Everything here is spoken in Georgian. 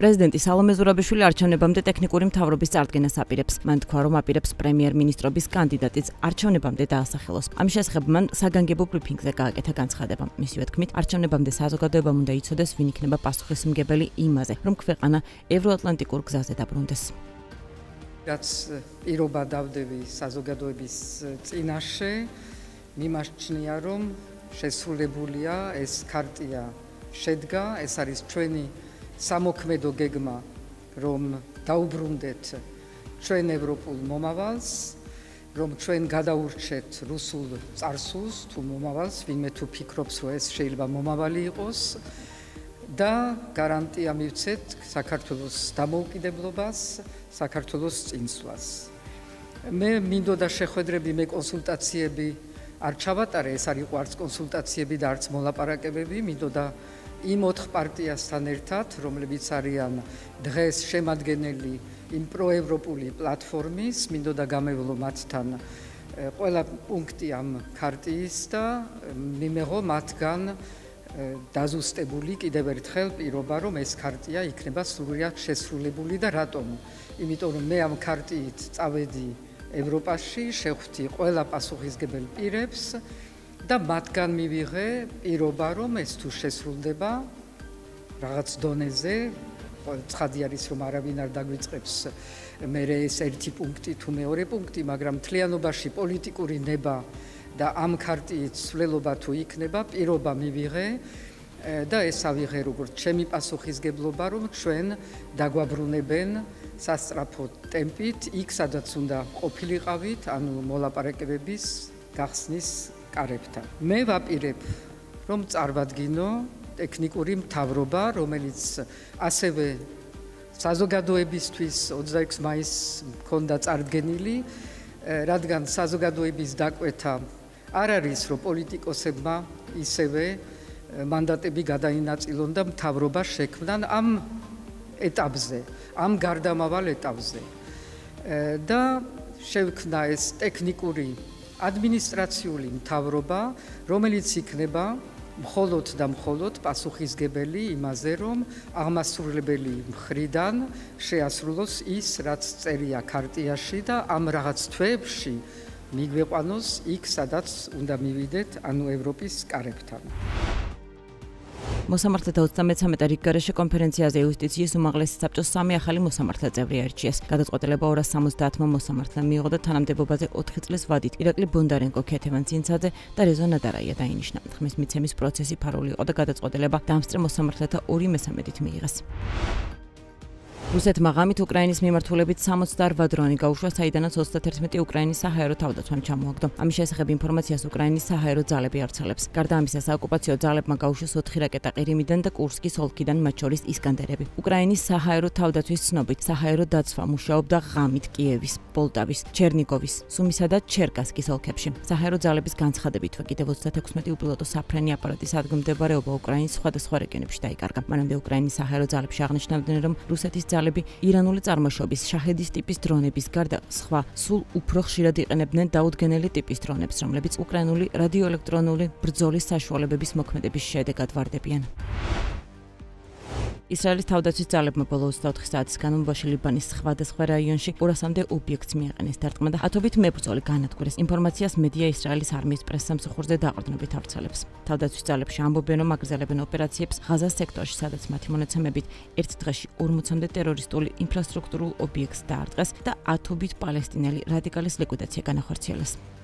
პრეზიდენტი სალომე ზურაბიშვილი არჩევნებამდე ტექნიკური მთავრობის წარდგენას აპირებს. მან თქვა, რომ აპირებს პრემიერ-მინისტრობის კანდიდატიც არჩევნებამდე დაასახელოს. ამის შესახებ მან საგანგებო ბრიფინგზე გააკეთა განცხადება. მისივე თქმით, არჩევნებამდე საზოგადოებამ უნდა იცოდეს, ვინ იქნება პასუხისმგებელი იმაზე, რომ ქვეყანა ევროატლანტიკურ გზაზე დაბრუნდეს. რაც პირობა დავდები საზოგადოების წინაშე, მიმაჩნია, რომ შესრულებულია ეს კარტია შედგა, ეს არის ჩვენი სამოქმედო გეგმა, რომ დაუბრუნდეთ ჩვენ ევროპულ მომავალს, რომ ჩვენ გადაურჩეთ რუსულ წარსულს თუ მომავალს, ვინმე თუ ფიქრობს, რომ ეს შეიძლება მომავალი იყოს და გარანტია მივცეთ საქართველოს დამოუკიდებლობას, საქართველოს წინსვლას. მე მინდოდა შეხვედრები, მე კონსულტაციები არ ჩავატარე, ეს არ იყო არც კონსულტაციები და არც მოლაპარაკებები, მინდოდა იმ ოთხ პარტიასთან ერთად, რომლებიც არიან დღეს შემადგენელი იმ პროევროპული პლატფორმის, მინდოდა გამევლო მათთან ყველა პუნქტი ამ კარტიის და მიმეღო მათგან დაზუსტებული კიდევ ერთხელ პირობა, რომ ეს კარტია იქნება სრულიად შესრულებული და რატომ? იმიტომ რომ მე ამ კარტიით წავედი ევროპაში, შეხვდი ყველა პასუხისგებელ პირებს და მათგან მივიღე პირობა რომ ეს თუ შესრულდება რაღაც დონეზე ცხადი არის რომ არავინ არ დაგვიწყებს მე ეს ერთი პუნქტი თუ მეორე პუნქტი მაგრამ თლიანობაში პოლიტიკური ნება და ამ კარტიით სვლელობა თუ იქნება პირობა მივიღე და ეს ავიღე როგორც ჩემი პასუხისგებლობა რომ ჩვენ დაგვაბრუნებენ სასწრაფო ტემპით იქ სადაც უნდა ყოფილიყავით ანუ მოლაპარაკებების გახსნის კარებთან. მე ვაპირებ რომ წარმადგინო ტექნიკური მთავრობა, რომელიც ასევე საზოგადოებისთვის 26 მაისს მქონდა წარდგენილი, რადგან საზოგადოების დაკვეთა არ არის, რომ პოლიტიკოსებმა ისევე მანდატები გადაინაწილონ და მთავრობა შექმნან ამ ეტაპზე, ამ გარდამავალ ეტაპზე. და შევქმნა ეს ტექნიკური ადმინისტრაციული მთავრობა, რომელიც იქნება მხოლოდ და მხოლოდ პასუხისგებელი იმაზე, რომ აღმასრულებელი მხრიდან შეასრულოს ის, რაც წერია კარტიაში და ამ რაღაც თვეებში მიგვეყვანოს იქ, სადაც უნდა მივიდეთ, ანუ ევროპის კარებთან. მოსამართლეთა 33-ე რიგგარეშე კონფერენციაზე იუსტიციის უმაღლესი საბჭოს სამი ახალი მოსამართლე წევრი არჩიეს. გადაწყვეტილება 270-მა მოსამართლემ მიიღო და თანამდებობაზე 4 წლის ვადით ირაკლი ბონდარენკო, ქეთევან ცინცაძე და რეზო ნადარაია დაინიშნა. ხმის მიცემის პროცესი ფარული იყო და გადაწყვეტილება დამსწრე მოსამართლეთა 2/13-ით მიიღეს. რუსეთმა ღამით უკრაინის მიმართულებით 68 დრონი გაუშვა, საიდანაც 31 უკრაინის საჰაერო თავდაცვამ ჩამოაგდო. ამის შესახებ ინფორმაციას უკრაინის საჰაერო ძალები არცელებს. გარდა ამისა, საოკუპაციო ძალებმა გაუშვეს 4 რაკეტა ყირიმიდან და კურსკის ოლქიდან, მათ შორის ისკანდერები. უკრაინის საჰაერო თავდაცვის ცნობით, საჰაერო დაცვა მუშაობდა ღამით კიევის, პოლტავის, ჩერნიგოვის, სუმისა და ჩერკასკის ოლქებში. საჰაერო ძალების განცხადებით, კიდევ 36 უპილოტო საფრენი აპარატის ადგილმდებარეობა უკრაინის სხვადასხვა რეგიონებში დაიკარგა. მანამდე უკრაინის საჰაერო ძალები აღნიშნავდნენ, რომ რუსეთის ძალები ირანული წარმოშობის შაჰედის ტიპის დრონების გარდა სხვა სულ უფრო ხშირად იყენებდნენ დაუდგენელი ტიპის დრონებს, რომლებიც უკრაინული რადიოელექტრონული ბრძოლის საშუალებების მოქმედების შედეგად ვარდებიან. ისრაელის თავდაცვის ძალებმა ბოლო 24 საათის განმავლობაში ლიბანის სხვადასხვა რაიონში 200-მდე ობიექტს მიაყენეს დარტყმა და ათობით მებრძოლი განადგურეს. ინფორმაციას მედია ისრაელის არმიის პრესსამსახურზე დაყრდნობით ავრცელებს. თავდაცვის ძალებში ამბობენ, რომ აგრძელებენ ოპერაციებს ღაზას სექტორში, სადაც მათი მონაცემებით ერთ დღეში 40-მდე ტერორისტული ინფრასტრუქტურულ ობიექტს დაარტყეს და ათობით პალესტინელი რადიკალის ლიკვიდაცია განახორციელეს.